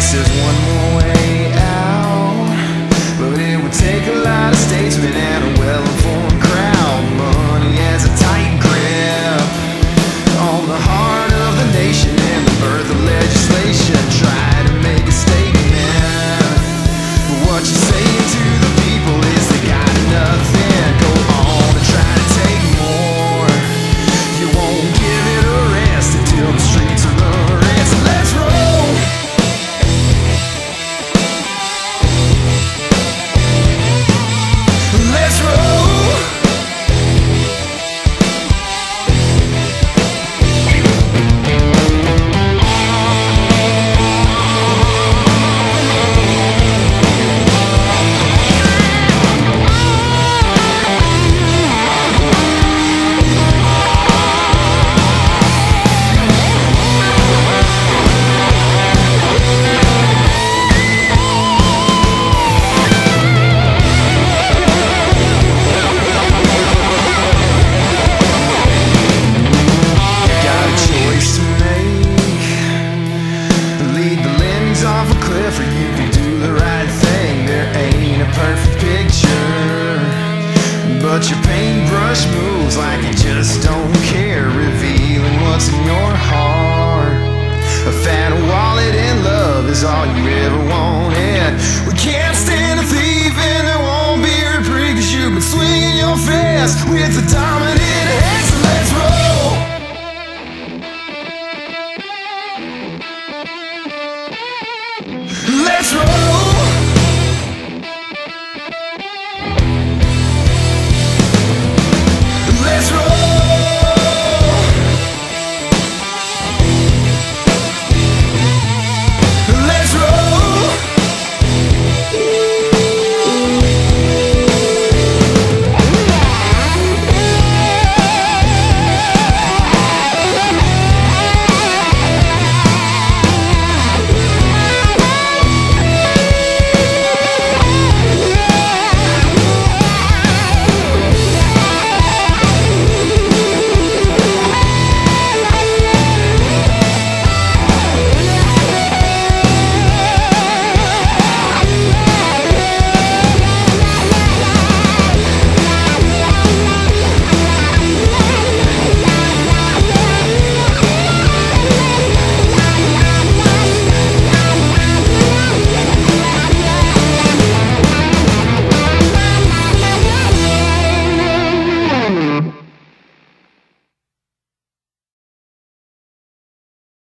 This is one more